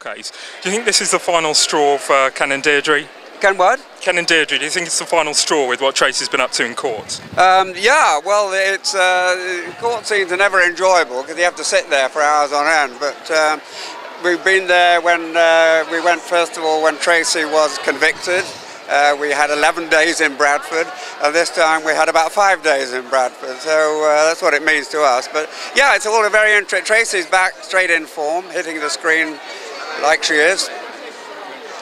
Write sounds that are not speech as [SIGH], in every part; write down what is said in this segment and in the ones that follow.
case. Do you think this is the final straw for Ken and Deirdre? Can what? Ken and Deirdre, do you think it's the final straw with what Tracy's been up to in court? Um, yeah, well, it's uh, court scenes are never enjoyable because you have to sit there for hours on end. But um, we've been there when uh, we went first of all when Tracy was convicted. Uh, we had 11 days in Bradford, and this time we had about five days in Bradford. So uh, that's what it means to us. But yeah, it's all a very interesting. Tracy's back straight in form, hitting the screen like she is.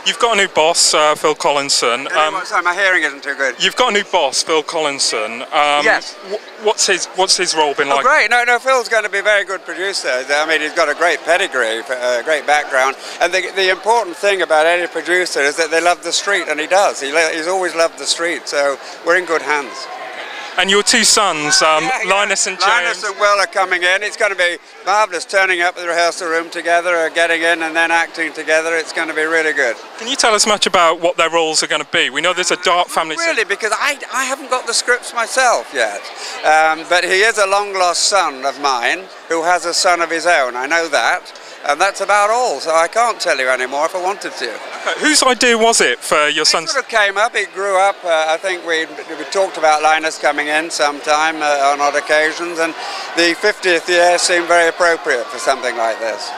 You've got a new boss, uh, Phil Collinson. Um, sorry, my hearing isn't too good. You've got a new boss, Phil Collinson. Um, yes. what's his What's his role been oh, like? great. No, no. Phil's going to be a very good producer. I mean, he's got a great pedigree, a great background, and the, the important thing about any producer is that they love the street, and he does. He, he's always loved the street, so we're in good hands. And your two sons, um, yeah, yeah. Linus and James. Linus and Will are coming in. It's going to be marvellous turning up at the rehearsal room together, or getting in and then acting together. It's going to be really good. Can you tell us much about what their roles are going to be? We know there's a dark family. Really, because I, I haven't got the scripts myself yet. Um, but he is a long lost son of mine who has a son of his own. I know that and that's about all. So I can't tell you anymore if I wanted to. Okay. Whose idea was it for your son? It sort of came up. It grew up. Uh, I think we we talked about Linus coming in sometime uh, on odd occasions, and the 50th year seemed very appropriate for something like this.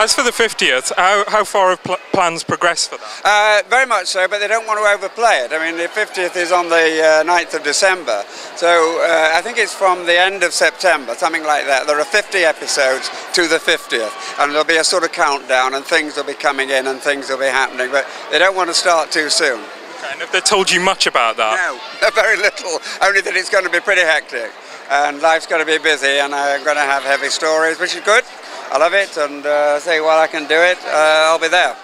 As for the 50th, how, how far have pl plans progressed for that? Uh, very much so, but they don't want to overplay it. I mean, the 50th is on the uh, 9th of December, so uh, I think it's from the end of September, something like that. There are 50 episodes to the 50th, and there'll be a sort of countdown, and things will be coming in and things will be happening, but they don't want to start too soon. Okay, and have they told you much about that? No, [LAUGHS] very little, only that it's going to be pretty hectic, and life's going to be busy, and I'm going to have heavy stories, which is good. I love it and uh, say, well, I can do it, uh, I'll be there.